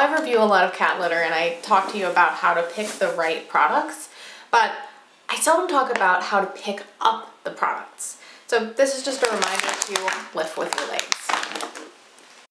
I review a lot of cat litter and I talk to you about how to pick the right products, but I seldom talk about how to pick up the products. So this is just a reminder to lift with your legs.